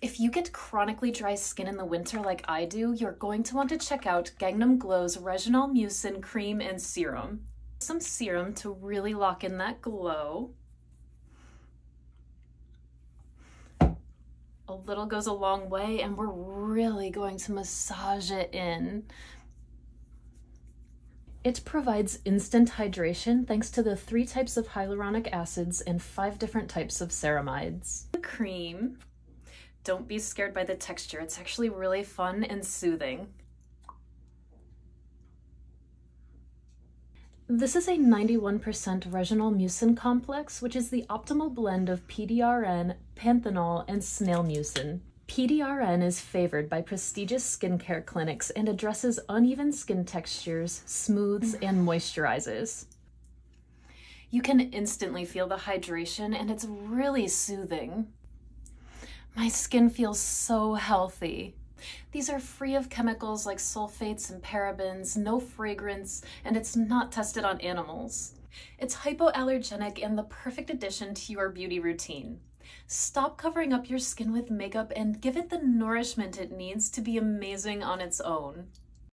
If you get chronically dry skin in the winter like I do, you're going to want to check out Gangnam Glow's Rejunol Mucin Cream and Serum. Some serum to really lock in that glow. A little goes a long way and we're really going to massage it in. It provides instant hydration thanks to the three types of hyaluronic acids and five different types of ceramides. The cream. Don't be scared by the texture. It's actually really fun and soothing. This is a 91% rejunol mucin complex, which is the optimal blend of PDRN, panthenol, and snail mucin. PDRN is favored by prestigious skincare clinics and addresses uneven skin textures, smooths, and moisturizes. You can instantly feel the hydration and it's really soothing. My skin feels so healthy. These are free of chemicals like sulfates and parabens, no fragrance, and it's not tested on animals. It's hypoallergenic and the perfect addition to your beauty routine. Stop covering up your skin with makeup and give it the nourishment it needs to be amazing on its own.